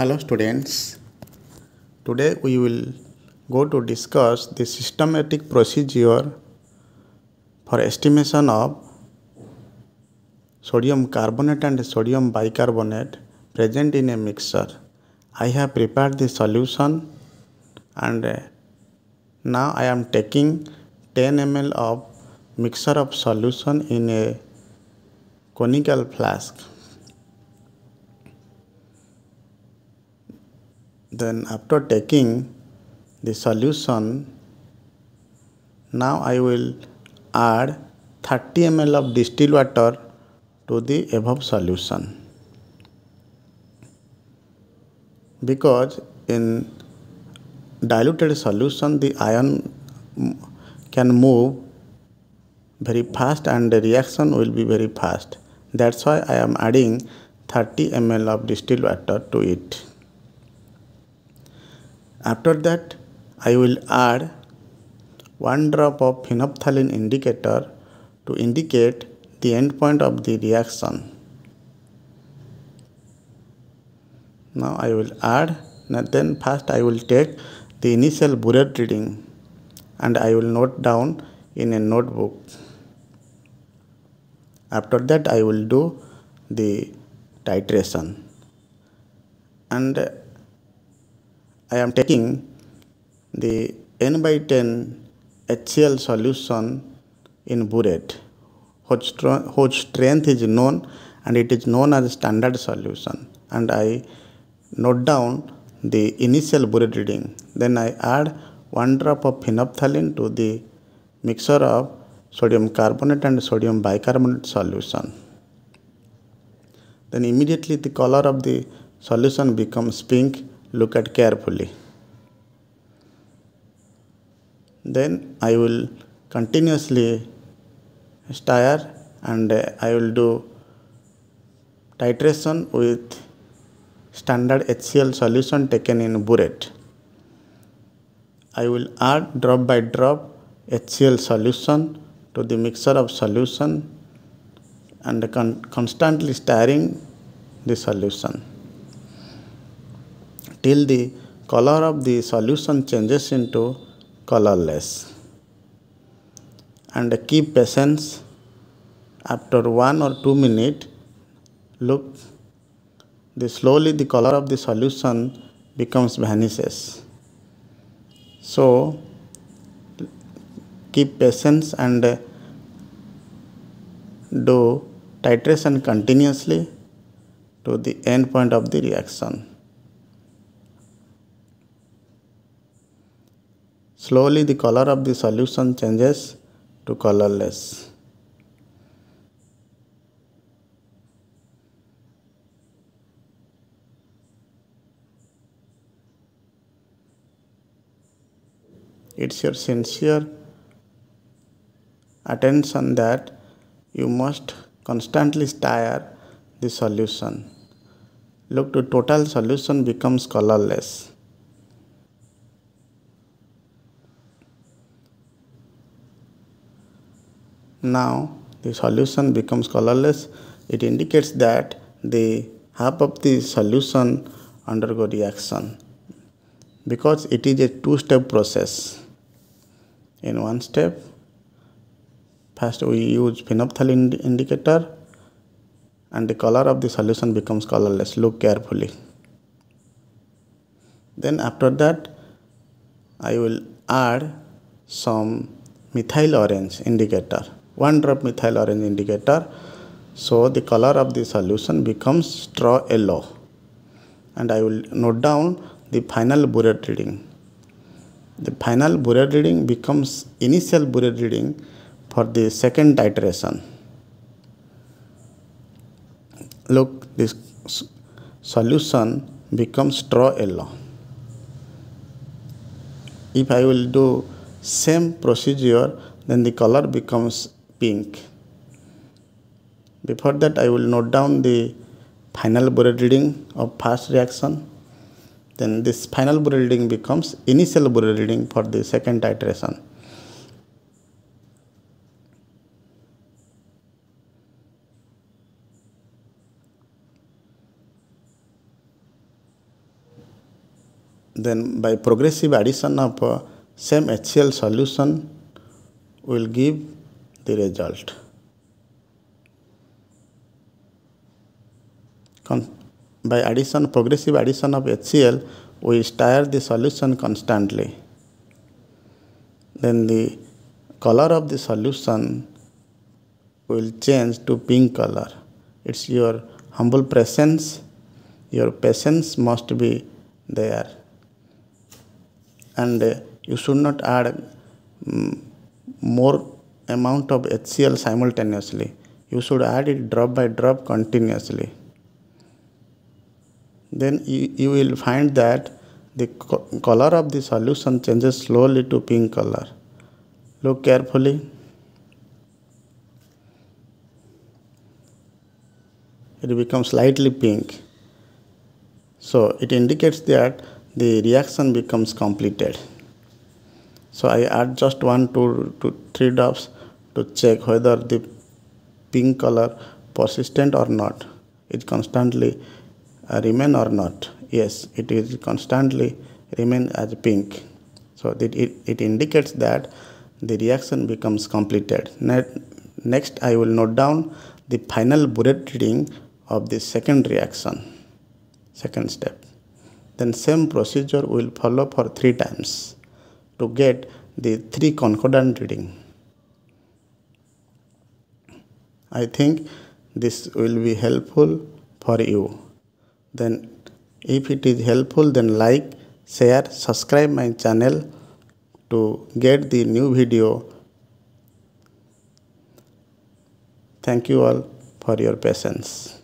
Hello students. Today we will go to discuss the systematic procedure for estimation of sodium carbonate and sodium bicarbonate present in a mixture. I have prepared the solution and uh, now I am taking 10 ml of mixture of solution in a conical flask. Then after taking the solution, now I will add 30 ml of distilled water to the above solution. Because in diluted solution the ion can move very fast and the reaction will be very fast. That's why I am adding 30 ml of distilled water to it. After that, I will add one drop of phenolphthalein indicator to indicate the end point of the reaction. Now I will add, then first I will take the initial Burette reading and I will note down in a notebook. After that I will do the titration and I am taking the n by 10 HCl solution in burette whose, strength is known and it is known as standard solution and I note down the initial burette reading. Then I add one drop of phenolphthalein to the mixture of sodium carbonate and sodium bicarbonate solution. Then immediately the color of the solution becomes pink. Look at carefully. Then I will continuously stir and I will do titration with standard HCl solution taken in burette. I will add drop by drop HCl solution to the mixture of solution and con constantly stirring the solution till the color of the solution changes into colorless. And keep patience. After one or two minutes look. The slowly the color of the solution becomes vanishes. So keep patience and do titration continuously to the end point of the reaction. Slowly the color of the solution changes to colorless. It's your sincere attention that you must constantly stir the solution. Look to total solution becomes colorless. Now the solution becomes colorless. It indicates that the half of the solution undergo reaction because it is a two-step process. In one step, First we use phenolphthalein indicator and the color of the solution becomes colorless. Look carefully. Then after that I will add some methyl orange indicator. One drop methyl orange indicator. So the color of the solution becomes straw yellow. And I will note down the final burette reading. The final burette reading becomes initial burette reading for the second titration. Look, this solution becomes straw yellow. If I will do same procedure, then the color becomes pink. Before that, I will note down the final Burette reading of first reaction. Then this final Burette reading becomes initial Burette reading for the second titration. then by progressive addition of uh, same HCl solution will give the result. By addition, progressive addition of HCl, we stir the solution constantly. Then the color of the solution will change to pink color. It's your humble presence, your patience must be there. And you should not add um, more amount of HCl simultaneously. You should add it drop by drop continuously. Then you, you will find that the co color of the solution changes slowly to pink color. Look carefully. It becomes slightly pink. So it indicates that the reaction becomes completed. So I add just one to, to three drops to check whether the pink color persistent or not. It constantly uh, remain or not. Yes, it is constantly remain as pink. So it, it, it indicates that the reaction becomes completed. Next, I will note down the final Burette reading of the second reaction, second step. Then same procedure will follow for three times to get the three concordant reading. I think this will be helpful for you. Then if it is helpful then like, share, subscribe my channel to get the new video. Thank you all for your patience.